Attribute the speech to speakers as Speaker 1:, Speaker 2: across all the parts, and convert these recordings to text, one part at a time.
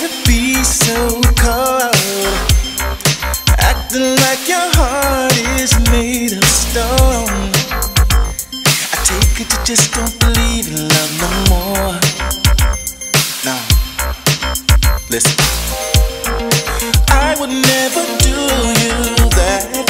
Speaker 1: To be so cold? Acting like your heart is made of stone. I take it you just don't believe in love no more. Now, listen. I would never do you that.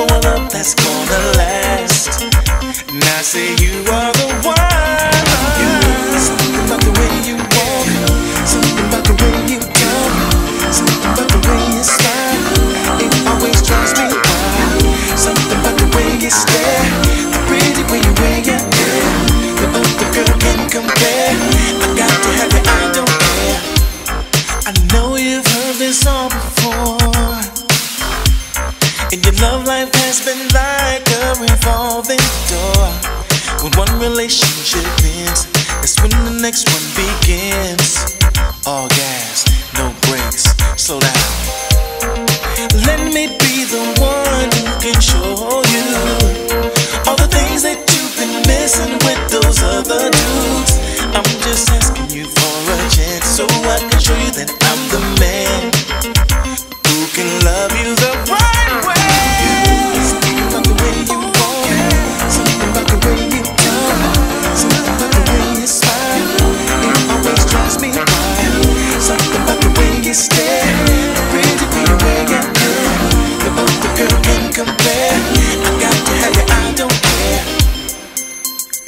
Speaker 1: for one love that's gonna last. And I say you are the one. has been like a revolving door. When one relationship ends, that's when the next one begins. All gas, no brakes, slow down.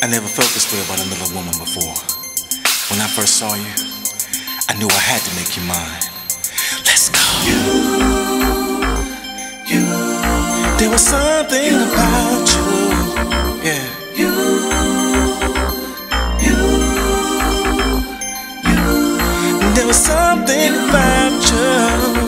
Speaker 1: I never felt this way about another woman before. When I first saw you, I knew I had to make you mine. Let's go. You, you. There was something you, about you. Yeah. You, you, you. There was something about you.